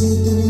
you.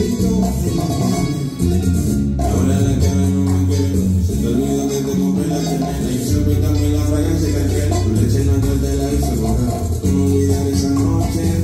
Ahora ahora la cara no me quiero, Se te olvida que te compré la cerveza Y siempre también la fragancia y la Tu leche no te la hizo se borra Tú no olvides esa noche